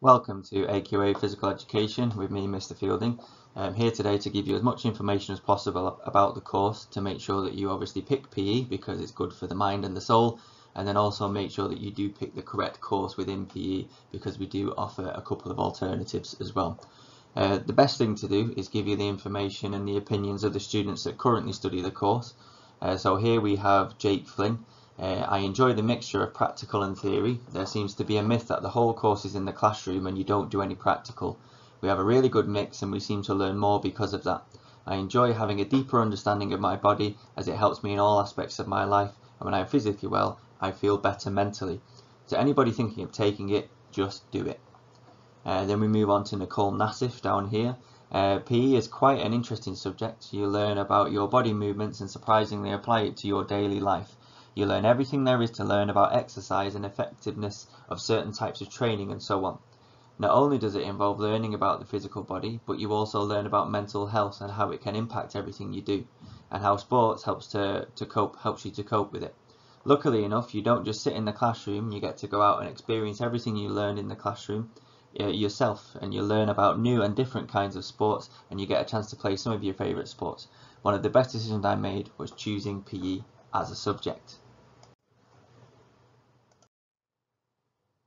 Welcome to AQA Physical Education with me, Mr Fielding. I'm here today to give you as much information as possible about the course to make sure that you obviously pick PE because it's good for the mind and the soul and then also make sure that you do pick the correct course within PE because we do offer a couple of alternatives as well. Uh, the best thing to do is give you the information and the opinions of the students that currently study the course. Uh, so here we have Jake Flynn. Uh, I enjoy the mixture of practical and theory. There seems to be a myth that the whole course is in the classroom and you don't do any practical. We have a really good mix and we seem to learn more because of that. I enjoy having a deeper understanding of my body as it helps me in all aspects of my life and when I'm physically well I feel better mentally. So anybody thinking of taking it, just do it. Uh, then we move on to Nicole Nassif down here. Uh, PE is quite an interesting subject. You learn about your body movements and surprisingly apply it to your daily life. You learn everything there is to learn about exercise and effectiveness of certain types of training and so on. Not only does it involve learning about the physical body, but you also learn about mental health and how it can impact everything you do, and how sports helps to, to cope helps you to cope with it. Luckily enough, you don't just sit in the classroom, you get to go out and experience everything you learn in the classroom uh, yourself and you learn about new and different kinds of sports and you get a chance to play some of your favourite sports. One of the best decisions I made was choosing PE as a subject.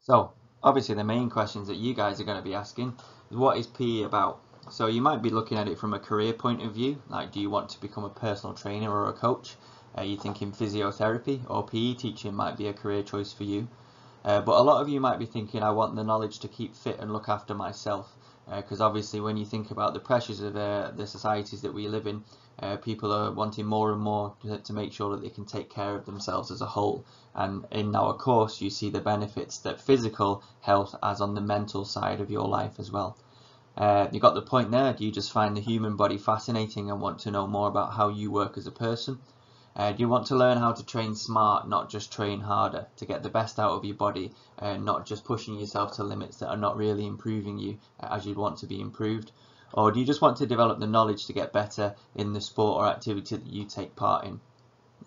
So obviously the main questions that you guys are going to be asking is what is PE about? So you might be looking at it from a career point of view, like do you want to become a personal trainer or a coach? Are you thinking physiotherapy or PE teaching might be a career choice for you? Uh, but a lot of you might be thinking I want the knowledge to keep fit and look after myself because uh, obviously when you think about the pressures of uh, the societies that we live in uh, people are wanting more and more to, to, make sure that they can take care of themselves as a whole. And in our course, you see the benefits that physical health has on the mental side of your life as well. Uh, you got the point there. Do you just find the human body fascinating and want to know more about how you work as a person? Uh, do you want to learn how to train smart, not just train harder, to get the best out of your body, and not just pushing yourself to limits that are not really improving you as you'd want to be improved? Or do you just want to develop the knowledge to get better in the sport or activity that you take part in?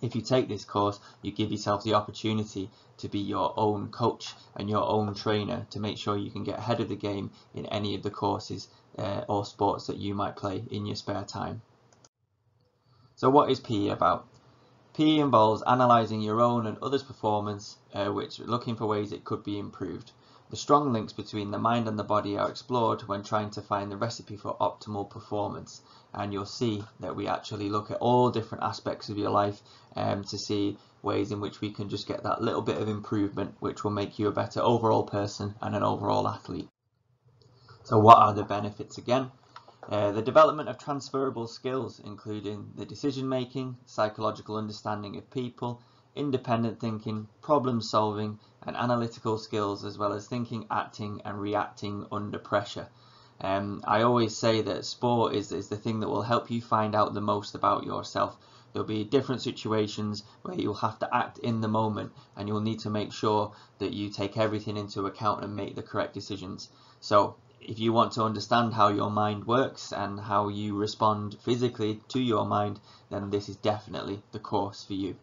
If you take this course, you give yourself the opportunity to be your own coach and your own trainer to make sure you can get ahead of the game in any of the courses uh, or sports that you might play in your spare time. So what is PE about? PE involves analysing your own and others' performance, uh, which looking for ways it could be improved. The strong links between the mind and the body are explored when trying to find the recipe for optimal performance and you'll see that we actually look at all different aspects of your life um, to see ways in which we can just get that little bit of improvement which will make you a better overall person and an overall athlete. So what are the benefits again? Uh, the development of transferable skills including the decision making, psychological understanding of people, independent thinking, problem solving and analytical skills as well as thinking, acting and reacting under pressure. Um, I always say that sport is, is the thing that will help you find out the most about yourself. There'll be different situations where you'll have to act in the moment and you'll need to make sure that you take everything into account and make the correct decisions. So if you want to understand how your mind works and how you respond physically to your mind, then this is definitely the course for you.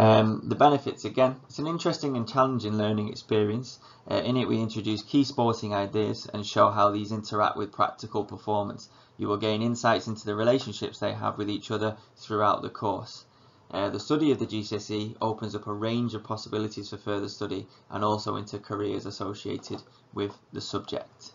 Um, the benefits again, it's an interesting and challenging learning experience. Uh, in it we introduce key sporting ideas and show how these interact with practical performance. You will gain insights into the relationships they have with each other throughout the course. Uh, the study of the GCSE opens up a range of possibilities for further study and also into careers associated with the subject.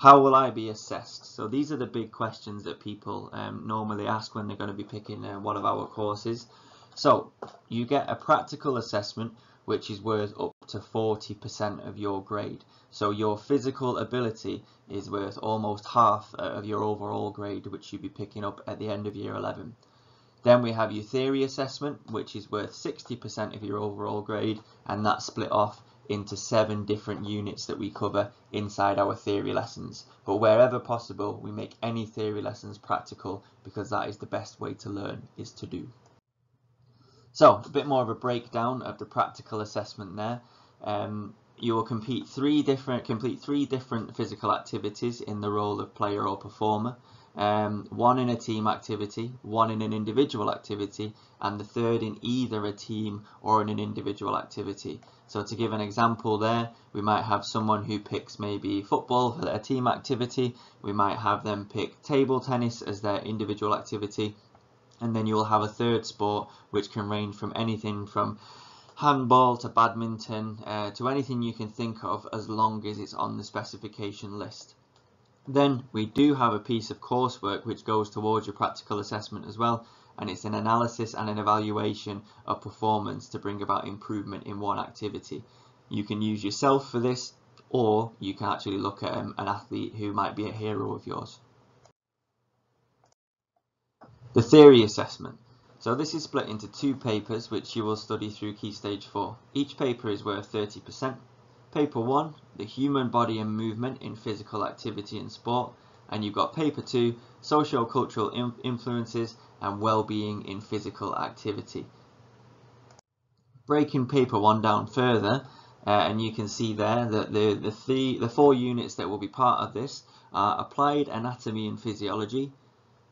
How will I be assessed? So these are the big questions that people um, normally ask when they're going to be picking uh, one of our courses. So you get a practical assessment which is worth up to 40% of your grade. So your physical ability is worth almost half uh, of your overall grade which you'll be picking up at the end of year 11. Then we have your theory assessment which is worth 60% of your overall grade and that's split off into seven different units that we cover inside our theory lessons. But wherever possible, we make any theory lessons practical because that is the best way to learn is to do. So a bit more of a breakdown of the practical assessment there. Um, you will complete three different complete three different physical activities in the role of player or performer. Um, one in a team activity, one in an individual activity, and the third in either a team or in an individual activity. So to give an example there, we might have someone who picks maybe football for their team activity, we might have them pick table tennis as their individual activity, and then you'll have a third sport which can range from anything from handball to badminton uh, to anything you can think of as long as it's on the specification list. Then we do have a piece of coursework which goes towards your practical assessment as well and it's an analysis and an evaluation of performance to bring about improvement in one activity. You can use yourself for this or you can actually look at um, an athlete who might be a hero of yours. The theory assessment. So this is split into two papers which you will study through Key Stage 4. Each paper is worth 30%. Paper 1, the human body and movement in physical activity and sport. And you've got paper 2, socio-cultural influences and well-being in physical activity. Breaking paper 1 down further, uh, and you can see there that the, the, the four units that will be part of this are applied anatomy and physiology,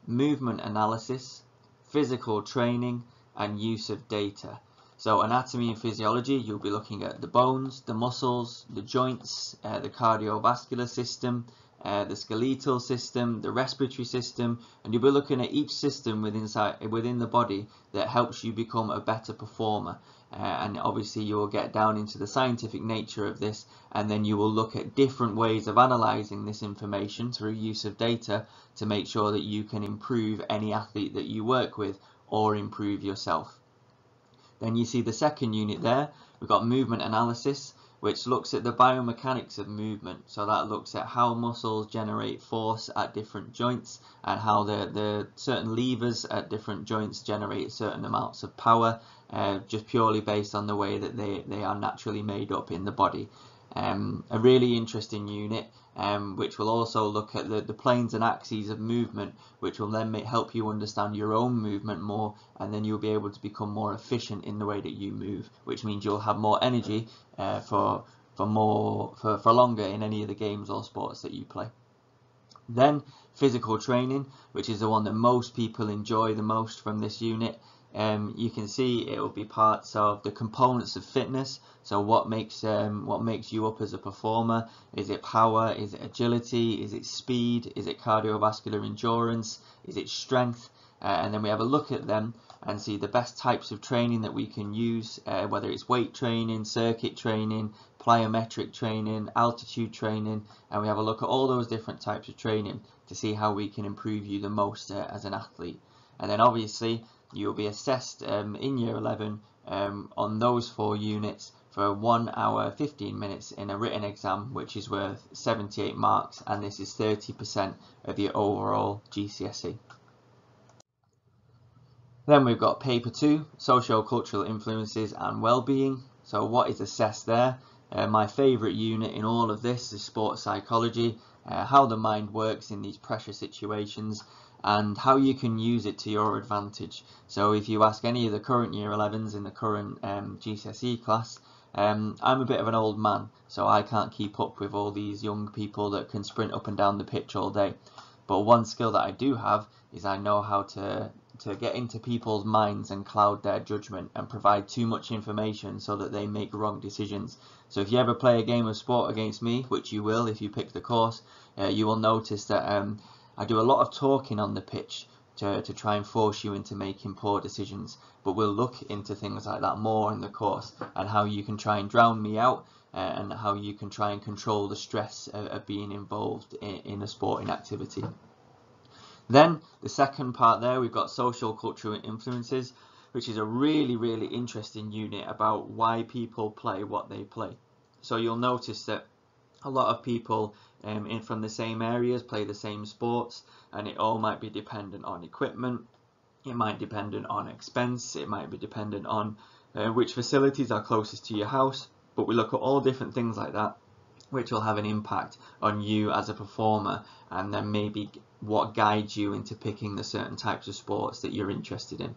movement analysis, physical training and use of data. So anatomy and physiology, you'll be looking at the bones, the muscles, the joints, uh, the cardiovascular system, uh, the skeletal system, the respiratory system, and you'll be looking at each system within, within the body that helps you become a better performer. Uh, and obviously you will get down into the scientific nature of this and then you will look at different ways of analysing this information through use of data to make sure that you can improve any athlete that you work with or improve yourself. Then you see the second unit there, we've got movement analysis which looks at the biomechanics of movement. So that looks at how muscles generate force at different joints and how the, the certain levers at different joints generate certain amounts of power uh, just purely based on the way that they, they are naturally made up in the body. Um, a really interesting unit um, which will also look at the, the planes and axes of movement which will then make, help you understand your own movement more and then you'll be able to become more efficient in the way that you move which means you'll have more energy uh, for for more for, for longer in any of the games or sports that you play. Then physical training which is the one that most people enjoy the most from this unit um, you can see it will be parts of the components of fitness. So what makes um, what makes you up as a performer? Is it power? Is it agility? Is it speed? Is it cardiovascular endurance? Is it strength? Uh, and then we have a look at them and see the best types of training that we can use, uh, whether it's weight training, circuit training, plyometric training, altitude training, and we have a look at all those different types of training to see how we can improve you the most uh, as an athlete. And then obviously you'll be assessed um, in year 11 um, on those four units for 1 hour 15 minutes in a written exam which is worth 78 marks and this is 30% of your overall GCSE. Then we've got paper 2, socio-cultural influences and well-being. So what is assessed there? Uh, my favourite unit in all of this is sports psychology, uh, how the mind works in these pressure situations and how you can use it to your advantage. So if you ask any of the current year 11s in the current um, GCSE class, um, I'm a bit of an old man, so I can't keep up with all these young people that can sprint up and down the pitch all day. But one skill that I do have is I know how to to get into people's minds and cloud their judgment and provide too much information so that they make wrong decisions. So if you ever play a game of sport against me, which you will if you pick the course, uh, you will notice that um, I do a lot of talking on the pitch to, to try and force you into making poor decisions. But we'll look into things like that more in the course and how you can try and drown me out uh, and how you can try and control the stress of, of being involved in, in a sporting activity. Then the second part there, we've got social cultural influences, which is a really, really interesting unit about why people play what they play. So you'll notice that a lot of people um, in from the same areas play the same sports and it all might be dependent on equipment it might dependent on expense it might be dependent on uh, which facilities are closest to your house but we look at all different things like that which will have an impact on you as a performer and then maybe what guides you into picking the certain types of sports that you're interested in.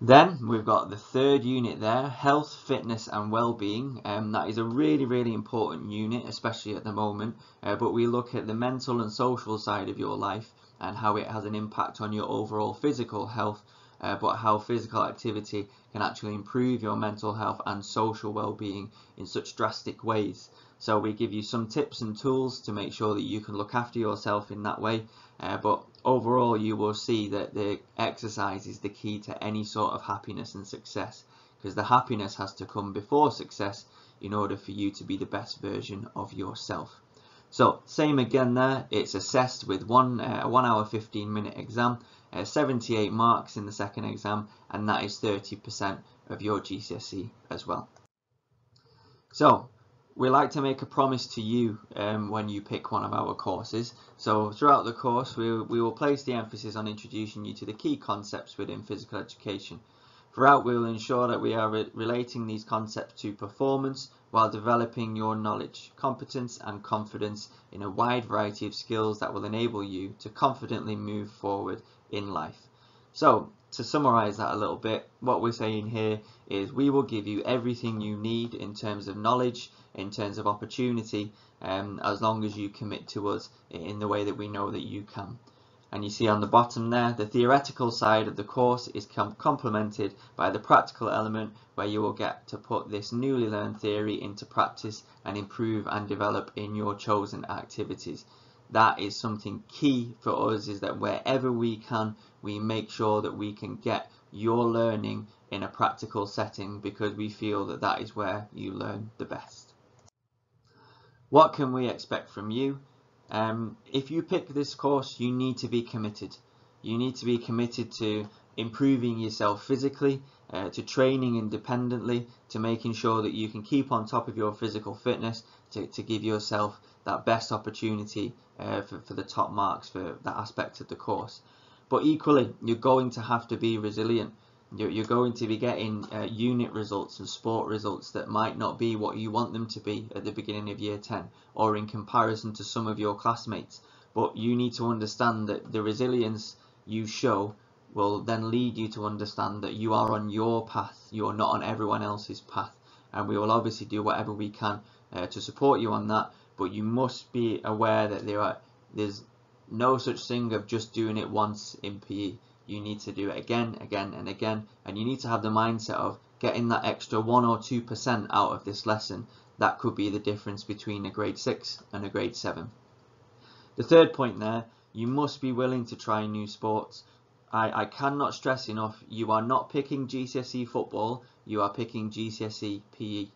Then we've got the third unit there, health, fitness and well-being. Um, that is a really, really important unit, especially at the moment. Uh, but we look at the mental and social side of your life and how it has an impact on your overall physical health, uh, but how physical activity can actually improve your mental health and social well-being in such drastic ways. So we give you some tips and tools to make sure that you can look after yourself in that way. Uh, but overall, you will see that the exercise is the key to any sort of happiness and success because the happiness has to come before success in order for you to be the best version of yourself. So same again there, it's assessed with one, uh, one hour 15 minute exam, uh, 78 marks in the second exam and that is 30% of your GCSE as well. So we like to make a promise to you um, when you pick one of our courses. So throughout the course, we, we will place the emphasis on introducing you to the key concepts within physical education. Throughout, we will ensure that we are re relating these concepts to performance while developing your knowledge, competence and confidence in a wide variety of skills that will enable you to confidently move forward in life. So to summarize that a little bit, what we're saying here is we will give you everything you need in terms of knowledge, in terms of opportunity, um, as long as you commit to us in the way that we know that you can. And you see on the bottom there, the theoretical side of the course is com complemented by the practical element where you will get to put this newly learned theory into practice and improve and develop in your chosen activities that is something key for us is that wherever we can we make sure that we can get your learning in a practical setting because we feel that that is where you learn the best. What can we expect from you? Um, if you pick this course you need to be committed. You need to be committed to improving yourself physically, uh, to training independently, to making sure that you can keep on top of your physical fitness, to, to give yourself that best opportunity uh, for, for the top marks for that aspect of the course. But equally, you're going to have to be resilient. You're, you're going to be getting uh, unit results and sport results that might not be what you want them to be at the beginning of year 10 or in comparison to some of your classmates. But you need to understand that the resilience you show will then lead you to understand that you are on your path, you're not on everyone else's path. And we will obviously do whatever we can uh, to support you on that, but you must be aware that there are there's no such thing of just doing it once in PE. You need to do it again, again, and again, and you need to have the mindset of getting that extra one or two percent out of this lesson. That could be the difference between a grade six and a grade seven. The third point there, you must be willing to try new sports. I, I cannot stress enough, you are not picking GCSE football, you are picking GCSE PE.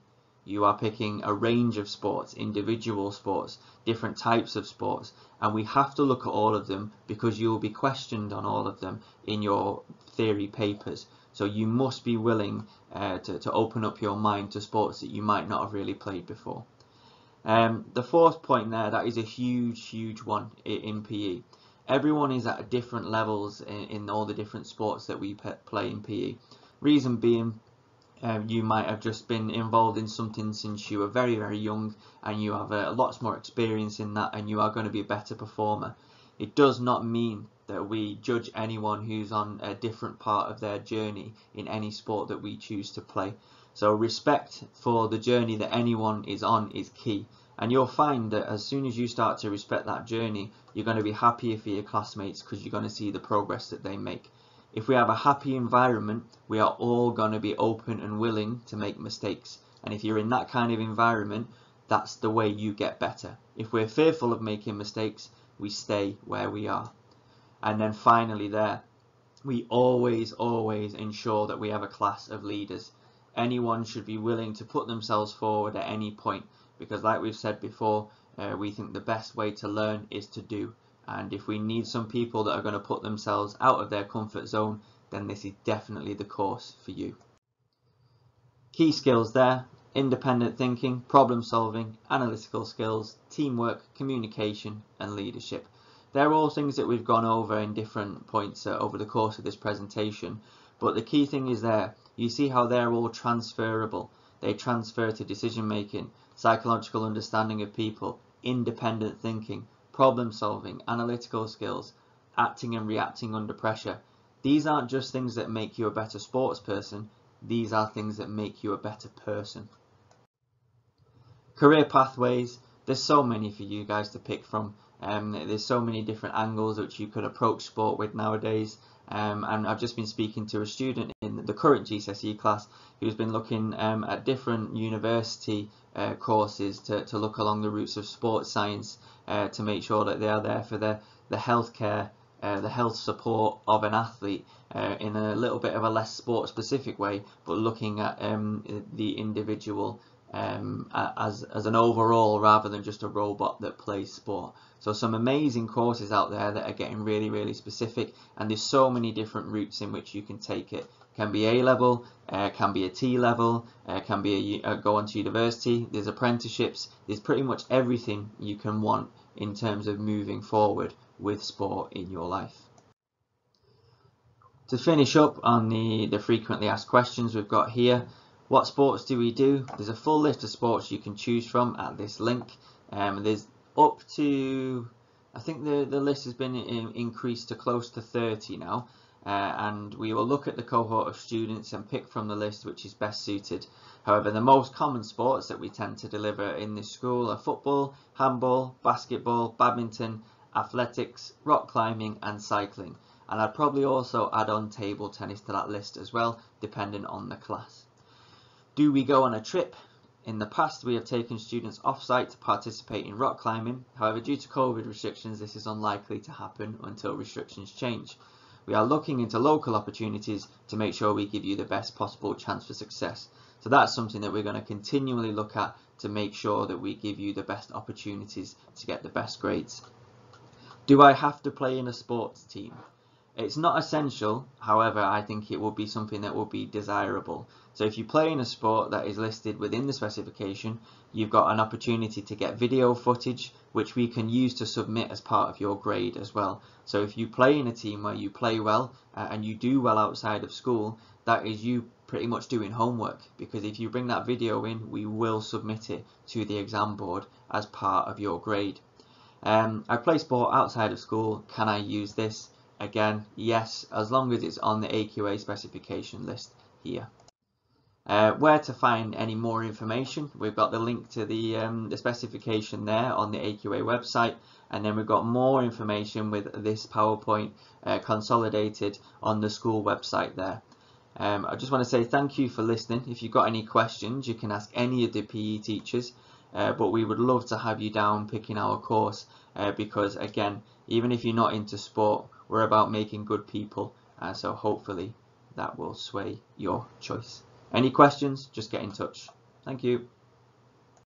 You are picking a range of sports, individual sports, different types of sports, and we have to look at all of them because you will be questioned on all of them in your theory papers. So you must be willing uh, to, to open up your mind to sports that you might not have really played before. Um, the fourth point there, that is a huge, huge one in PE. Everyone is at different levels in, in all the different sports that we play in PE. Reason being, uh, you might have just been involved in something since you were very very young and you have a lots more experience in that and you are going to be a better performer. It does not mean that we judge anyone who's on a different part of their journey in any sport that we choose to play. So respect for the journey that anyone is on is key. And you'll find that as soon as you start to respect that journey you're going to be happier for your classmates because you're going to see the progress that they make if we have a happy environment, we are all going to be open and willing to make mistakes. And if you're in that kind of environment, that's the way you get better. If we're fearful of making mistakes, we stay where we are. And then finally there, we always, always ensure that we have a class of leaders. Anyone should be willing to put themselves forward at any point because like we've said before, uh, we think the best way to learn is to do and if we need some people that are going to put themselves out of their comfort zone then this is definitely the course for you. Key skills there, independent thinking, problem solving, analytical skills, teamwork, communication and leadership. They're all things that we've gone over in different points uh, over the course of this presentation but the key thing is there, you see how they're all transferable. They transfer to decision making, psychological understanding of people, independent thinking, problem solving, analytical skills, acting and reacting under pressure. These aren't just things that make you a better sports person, these are things that make you a better person. Career pathways, there's so many for you guys to pick from. Um, there's so many different angles which you could approach sport with nowadays. Um, and I've just been speaking to a student in the current GCSE class who's been looking um, at different university uh, courses to, to look along the routes of sports science uh, to make sure that they are there for the, the healthcare, uh, the health support of an athlete uh, in a little bit of a less sport specific way, but looking at um, the individual um, as, as an overall rather than just a robot that plays sport. So some amazing courses out there that are getting really, really specific and there's so many different routes in which you can take it. Can be A level, uh, can be a T level, uh, can be a, uh, go on to university, there's apprenticeships, there's pretty much everything you can want in terms of moving forward with sport in your life. To finish up on the, the frequently asked questions we've got here, what sports do we do? There's a full list of sports you can choose from at this link. Um, there's up to I think the the list has been in, increased to close to 30 now uh, and we will look at the cohort of students and pick from the list which is best suited however the most common sports that we tend to deliver in this school are football handball basketball badminton athletics rock climbing and cycling and I'd probably also add on table tennis to that list as well depending on the class do we go on a trip in the past, we have taken students off-site to participate in rock climbing. However, due to COVID restrictions, this is unlikely to happen until restrictions change. We are looking into local opportunities to make sure we give you the best possible chance for success. So that's something that we're going to continually look at to make sure that we give you the best opportunities to get the best grades. Do I have to play in a sports team? It's not essential, however, I think it will be something that will be desirable. So if you play in a sport that is listed within the specification, you've got an opportunity to get video footage, which we can use to submit as part of your grade as well. So if you play in a team where you play well uh, and you do well outside of school, that is you pretty much doing homework because if you bring that video in, we will submit it to the exam board as part of your grade. Um, I play sport outside of school, can I use this? Again, yes, as long as it's on the AQA specification list here. Uh, where to find any more information, we've got the link to the, um, the specification there on the AQA website and then we've got more information with this PowerPoint uh, consolidated on the school website there. Um, I just want to say thank you for listening. If you've got any questions, you can ask any of the PE teachers, uh, but we would love to have you down picking our course uh, because again, even if you're not into sport, we're about making good people, uh, so hopefully that will sway your choice. Any questions, just get in touch. Thank you.